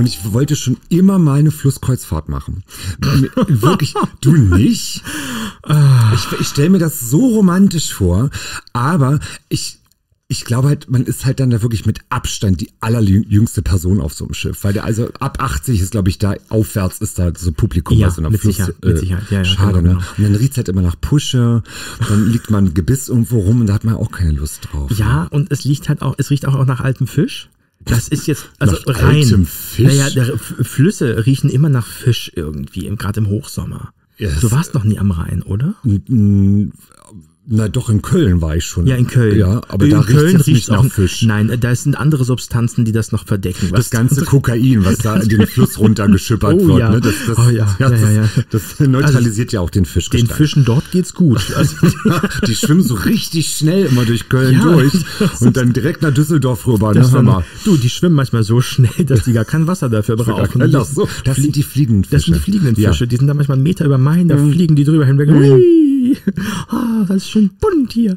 Und ich wollte schon immer mal eine Flusskreuzfahrt machen. Wirklich, du nicht? Ich, ich stelle mir das so romantisch vor, aber ich, ich glaube halt, man ist halt dann da wirklich mit Abstand die allerjüngste Person auf so einem Schiff. Weil der, also ab 80 ist, glaube ich, da aufwärts ist da so Publikum Ja, bei so einer mit Fluss. Sicherheit, mit Sicherheit. Ja, ja, schade, genau, ne? genau. Und dann riecht's halt immer nach Pusche, dann liegt man Gebiss irgendwo rum und da hat man auch keine Lust drauf. Ja, und es riecht halt auch, es riecht auch nach altem Fisch. Das ist jetzt, also Nach rein. Naja, der, Flüsse riechen immer nach Fisch irgendwie, gerade im Hochsommer. Das- du warst noch nie am Rhein, oder? Na doch, in Köln war ich schon. Ja, in Köln. Ja, aber in da riecht Köln es nicht nach Fisch. Nein, da sind andere Substanzen, die das noch verdecken. Das ganze Kokain, was da in den Fluss runtergeschippert Oh wird, ja. ne? das, das, Oh ja, ja, das, ja, ja. das neutralisiert ja auch den Fisch. den Fischen dort geht's gut. Also, Die schwimmen so richtig schnell immer durch Köln durch das und dann direkt nach Düsseldorf rüber. das Ne, hör dann, mal. du, die schwimmen manchmal so schnell, dass die gar kein Wasser dafür brauchen. Ach so, das sind die fliegenden Fische. Das sind die fliegenden. Fische, die sind da manchmal einen Meter über Main, da fliegen die drüber hinweg. Hui. Ah, das ist schön bunt hier.